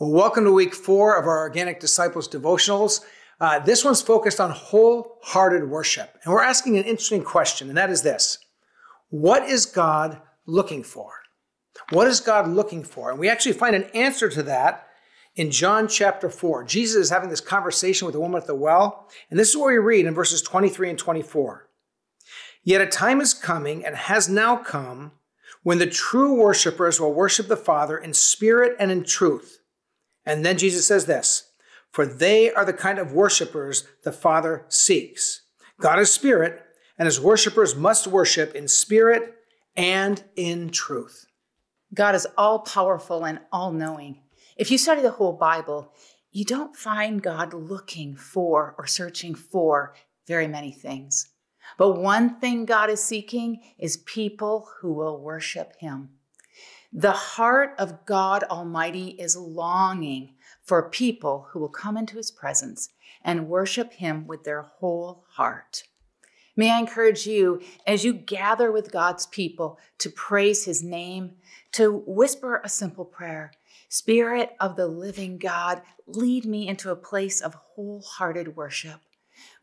Well, welcome to week four of our Organic Disciples devotionals. Uh, this one's focused on wholehearted worship. And we're asking an interesting question, and that is this What is God looking for? What is God looking for? And we actually find an answer to that in John chapter 4. Jesus is having this conversation with the woman at the well, and this is what we read in verses 23 and 24. Yet a time is coming and has now come when the true worshipers will worship the Father in spirit and in truth and then Jesus says this For they are the kind of worshipers the Father seeks. God is spirit, and his worshipers must worship in spirit and in truth. God is all powerful and all knowing. If you study the whole Bible, you don't find God looking for or searching for very many things. But one thing God is seeking is people who will worship him. The heart of God Almighty is longing for people who will come into his presence and worship him with their whole heart. May I encourage you as you gather with God's people to praise his name, to whisper a simple prayer Spirit of the living God, lead me into a place of wholehearted worship.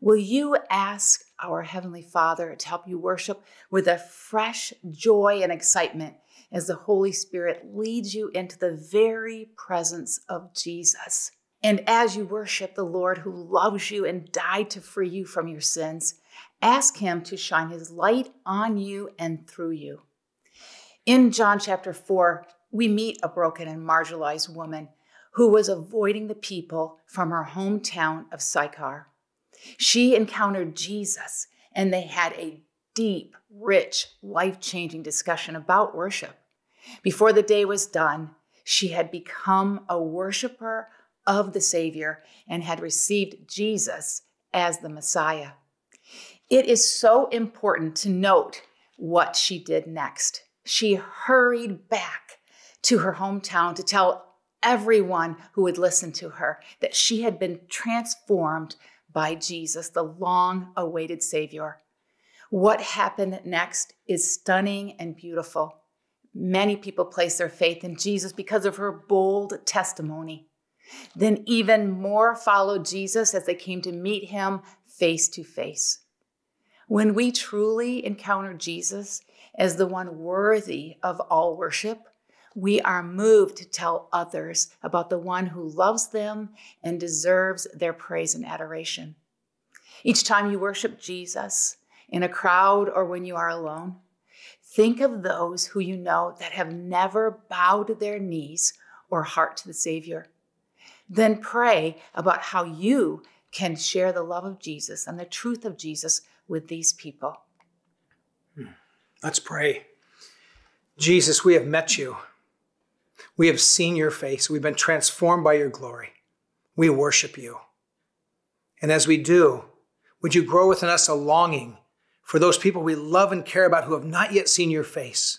Will you ask our Heavenly Father to help you worship with a fresh joy and excitement as the Holy Spirit leads you into the very presence of Jesus. And as you worship the Lord who loves you and died to free you from your sins, ask Him to shine His light on you and through you. In John chapter 4, we meet a broken and marginalized woman who was avoiding the people from her hometown of Sychar. She encountered Jesus and they had a deep, rich, life changing discussion about worship. Before the day was done, she had become a worshiper of the Savior and had received Jesus as the Messiah. It is so important to note what she did next. She hurried back to her hometown to tell everyone who would listen to her that she had been transformed by Jesus, the long awaited Savior. What happened next is stunning and beautiful. Many people place their faith in Jesus because of her bold testimony. Then even more followed Jesus as they came to meet him face to face. When we truly encounter Jesus as the one worthy of all worship, we are moved to tell others about the one who loves them and deserves their praise and adoration. Each time you worship Jesus, in a crowd or when you are alone. Think of those who you know that have never bowed their knees or heart to the Savior. Then pray about how you can share the love of Jesus and the truth of Jesus with these people. Hmm. Let's pray. Jesus, we have met you. We have seen your face. We've been transformed by your glory. We worship you. And as we do, would you grow within us a longing for those people we love and care about who have not yet seen your face.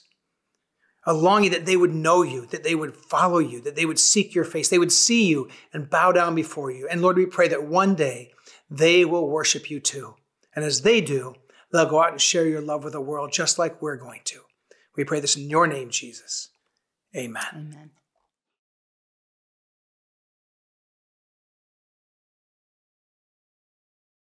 A longing that they would know you, that they would follow you, that they would seek your face, they would see you and bow down before you. And Lord, we pray that one day they will worship you too. And as they do, they'll go out and share your love with the world just like we're going to. We pray this in your name, Jesus. Amen. Amen.